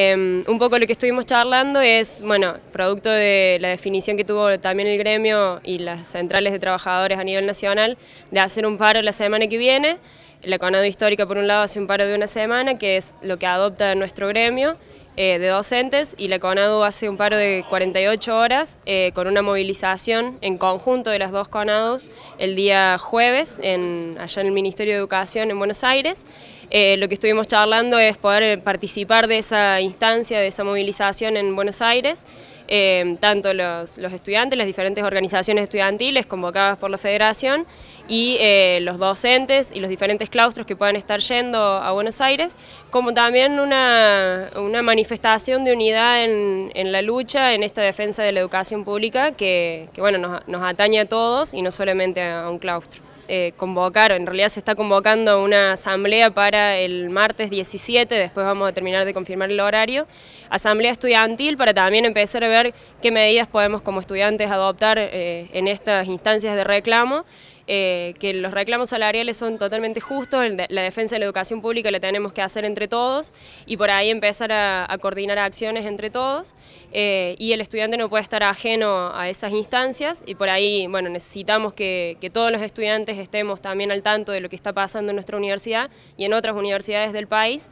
Em, un poco lo que estuvimos charlando es, bueno, producto de la definición que tuvo también el gremio y las centrales de trabajadores a nivel nacional, de hacer un paro la semana que viene. La Conado Histórica, por un lado, hace un paro de una semana, que es lo que adopta nuestro gremio, eh, de docentes y la CONADU hace un paro de 48 horas eh, con una movilización en conjunto de las dos CONADUs el día jueves en, allá en el Ministerio de Educación en Buenos Aires. Eh, lo que estuvimos charlando es poder participar de esa instancia, de esa movilización en Buenos Aires, tanto los, los, estudiantes, las diferentes organizaciones estudiantiles convocadas por la Federación y los docentes y los diferentes claustros que puedan estar yendo a Buenos Aires, como también una, una manifestación manifestación de unidad en, la lucha, en esta defensa de la educación pública que, bueno, nos, atañe a todos y no solamente a, un claustro. Eh, convocar, en realidad se está convocando una asamblea para el martes 17, después vamos a terminar de confirmar el horario, asamblea estudiantil para también empezar a ver qué medidas podemos como estudiantes adoptar eh, en estas instancias de reclamo eh, que los reclamos salariales son totalmente justos, la defensa de la educación pública la tenemos que hacer entre todos y por ahí empezar a, coordinar acciones entre todos eh, y el estudiante no puede estar ajeno a esas instancias y por ahí bueno, necesitamos que, que todos los estudiantes estemos también al tanto de lo que está pasando en nuestra universidad y en otras universidades del país